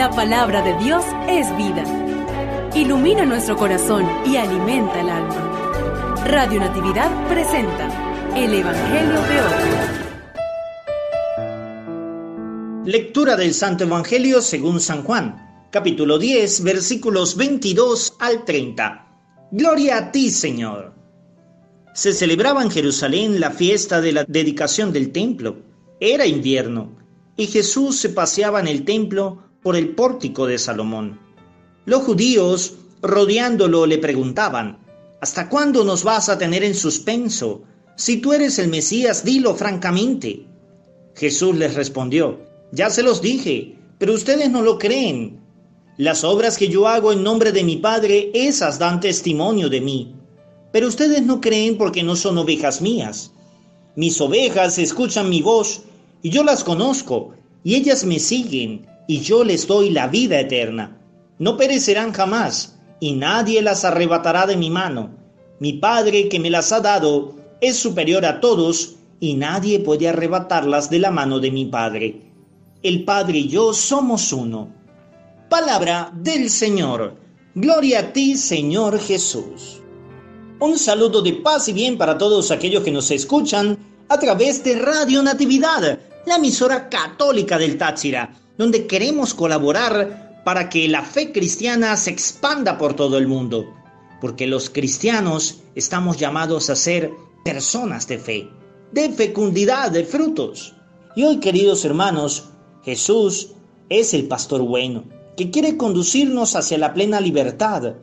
La palabra de Dios es vida. Ilumina nuestro corazón y alimenta el alma. Radio Natividad presenta el Evangelio de hoy. Lectura del Santo Evangelio según San Juan, capítulo 10, versículos 22 al 30. Gloria a ti, Señor. Se celebraba en Jerusalén la fiesta de la dedicación del templo. Era invierno y Jesús se paseaba en el templo por el pórtico de Salomón. Los judíos, rodeándolo, le preguntaban, ¿Hasta cuándo nos vas a tener en suspenso? Si tú eres el Mesías, dilo francamente. Jesús les respondió, Ya se los dije, pero ustedes no lo creen. Las obras que yo hago en nombre de mi Padre, esas dan testimonio de mí. Pero ustedes no creen porque no son ovejas mías. Mis ovejas escuchan mi voz y yo las conozco y ellas me siguen y yo les doy la vida eterna. No perecerán jamás y nadie las arrebatará de mi mano. Mi Padre que me las ha dado es superior a todos y nadie puede arrebatarlas de la mano de mi Padre. El Padre y yo somos uno. Palabra del Señor. Gloria a ti, Señor Jesús. Un saludo de paz y bien para todos aquellos que nos escuchan a través de Radio Natividad, la emisora católica del Táchira, donde queremos colaborar para que la fe cristiana se expanda por todo el mundo, porque los cristianos estamos llamados a ser personas de fe, de fecundidad, de frutos. Y hoy, queridos hermanos, Jesús es el pastor bueno, que quiere conducirnos hacia la plena libertad,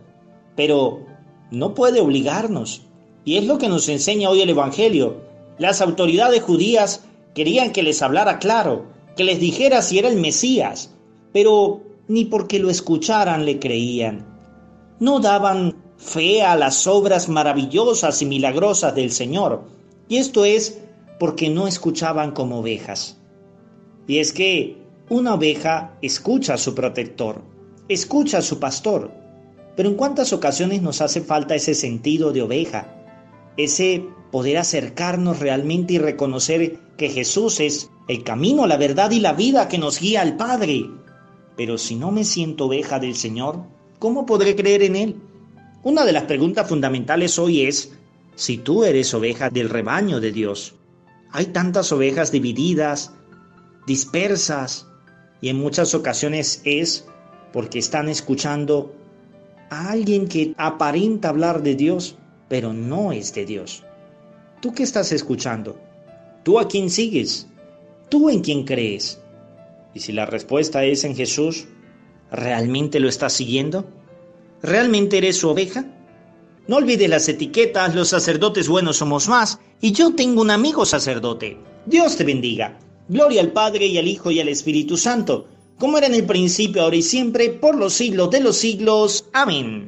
pero no puede obligarnos. Y es lo que nos enseña hoy el Evangelio. Las autoridades judías querían que les hablara claro, que les dijera si era el Mesías, pero ni porque lo escucharan le creían. No daban fe a las obras maravillosas y milagrosas del Señor. Y esto es porque no escuchaban como ovejas. Y es que una oveja escucha a su protector, escucha a su pastor, pero en cuántas ocasiones nos hace falta ese sentido de oveja, ese poder acercarnos realmente y reconocer que Jesús es el camino, la verdad y la vida que nos guía al Padre. Pero si no me siento oveja del Señor, ¿cómo podré creer en Él? Una de las preguntas fundamentales hoy es si tú eres oveja del rebaño de Dios. Hay tantas ovejas divididas, dispersas, y en muchas ocasiones es porque están escuchando a alguien que aparenta hablar de Dios, pero no es de Dios. ¿Tú qué estás escuchando? ¿Tú a quién sigues? ¿Tú en quién crees? Y si la respuesta es en Jesús, ¿realmente lo estás siguiendo? ¿Realmente eres su oveja? No olvides las etiquetas, los sacerdotes buenos somos más, y yo tengo un amigo sacerdote. Dios te bendiga. Gloria al Padre y al Hijo y al Espíritu Santo como era en el principio, ahora y siempre, por los siglos de los siglos. Amén.